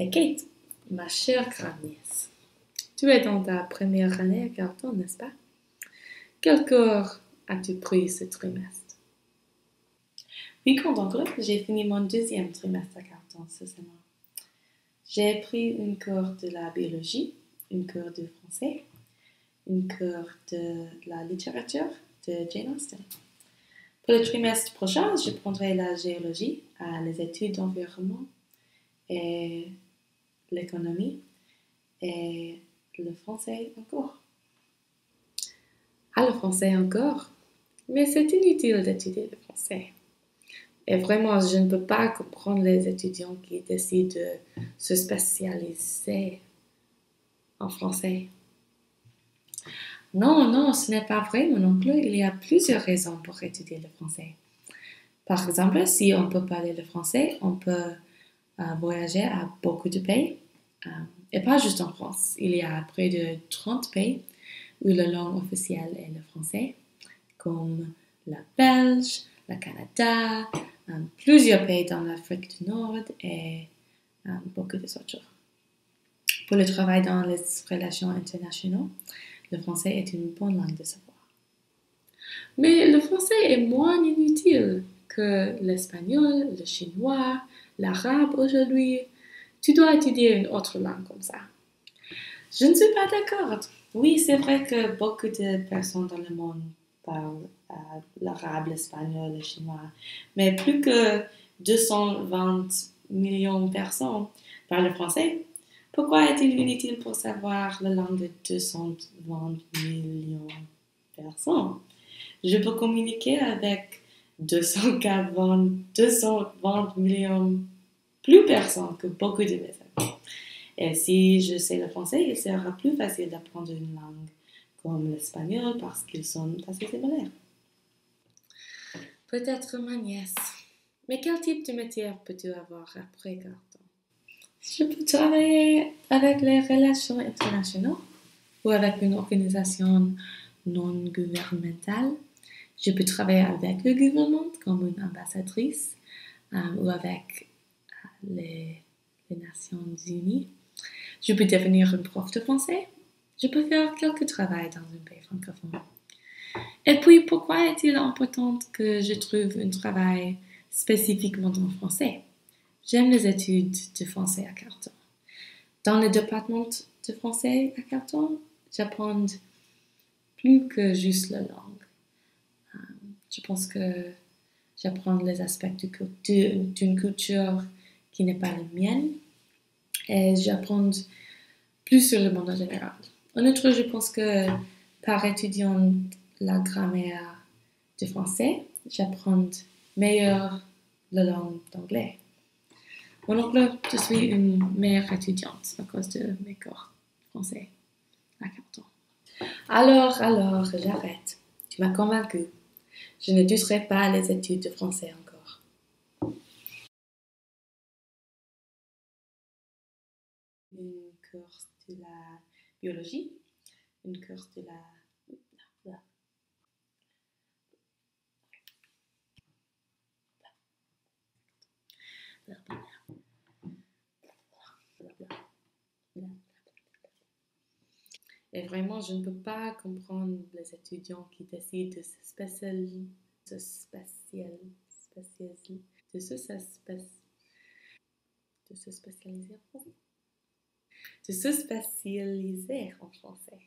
Et Kate, ma chère grand-nièce, tu es dans ta première année à Carton, n'est-ce pas? Quel cours as-tu pris ce trimestre? Oui, grand-oncle, j'ai fini mon deuxième trimestre à Carton ce semestre. J'ai pris une cours de la biologie, une cours de français, une cours de la littérature de Jane Austen. Pour le trimestre prochain, je prendrai la géologie, les études d'environnement et l'économie et le français encore. Ah, le français encore? Mais c'est inutile d'étudier le français. Et vraiment, je ne peux pas comprendre les étudiants qui décident de se spécialiser en français. Non, non, ce n'est pas vrai, mon oncle. Il y a plusieurs raisons pour étudier le français. Par exemple, si on peut parler le français, on peut voyager à beaucoup de pays. Euh, et pas juste en France. Il y a près de 30 pays où la langue officielle est le français, comme la Belge, le Canada, euh, plusieurs pays dans l'Afrique du Nord et beaucoup d'autres. Pour le travail dans les relations internationales, le français est une bonne langue de savoir. Mais le français est moins inutile que l'espagnol, le chinois, l'arabe aujourd'hui. Tu dois étudier une autre langue comme ça. Je ne suis pas d'accord. Oui, c'est vrai que beaucoup de personnes dans le monde parlent euh, l'arabe, l'espagnol, le chinois, mais plus que 220 millions de personnes parlent le français. Pourquoi est-il inutile pour savoir la langue de 220 millions de personnes? Je peux communiquer avec 240, 220 millions plus personnes que beaucoup de mes amis. Et si je sais le français, il sera plus facile d'apprendre une langue comme l'espagnol parce qu'ils sont assez similaires. Peut-être ma nièce. Mais quel type de métier peux-tu avoir après Carton? Je peux travailler avec les relations internationales ou avec une organisation non gouvernementale. Je peux travailler avec le gouvernement comme une ambassadrice euh, ou avec euh, les, Nations Unies. Je peux devenir une prof de français. Je peux faire quelques travail dans un pays francophone. Et puis, pourquoi est-il important que je trouve un travail spécifiquement en français? J'aime les études de français à Carton. Dans le département de français à Carton, j'apprends plus que juste la langue. Je pense que j'apprends les aspects d'une culture qui n'est pas la mienne et j'apprends plus sur le monde en général. En outre, je pense que par étudiant la grammaire de français, j'apprends meilleur la langue d'anglais. Mon oncle, je suis une meilleure étudiante à cause de mes cours français à Carton. Alors, alors, j'arrête. Tu m'as convaincu. Je ne douterai pas les études de français encore. Une course de la biologie, une course de la Et vraiment, je ne peux pas comprendre les étudiants qui décident de se spécialiser, de spécial, spécialiser, de se, de se spécialiser. De se spécialiser en français.